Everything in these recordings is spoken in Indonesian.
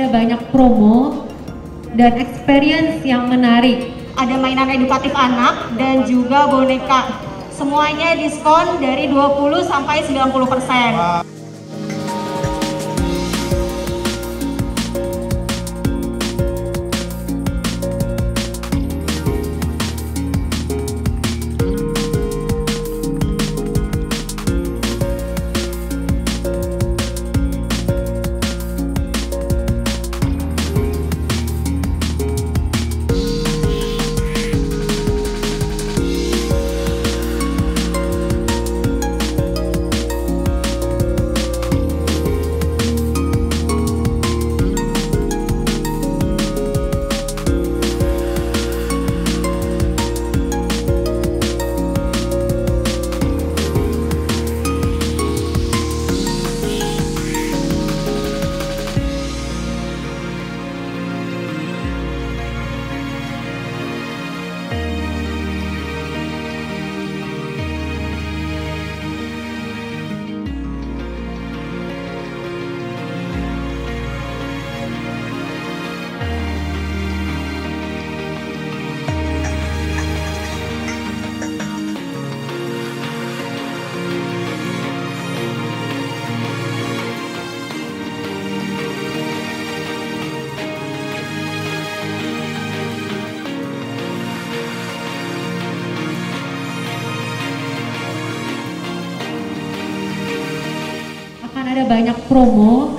ada banyak promo dan experience yang menarik. Ada mainan edukatif anak dan juga boneka. Semuanya diskon dari 20 sampai 90 persen. Wow. Ada banyak promo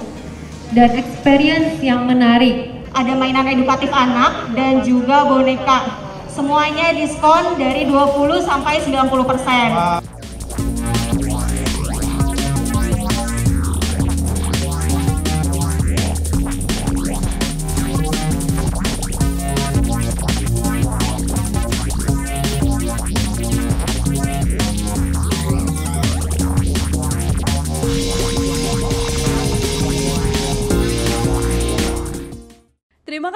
dan experience yang menarik. Ada mainan edukatif anak dan juga boneka. Semuanya diskon dari 20 sampai 90 persen. Terima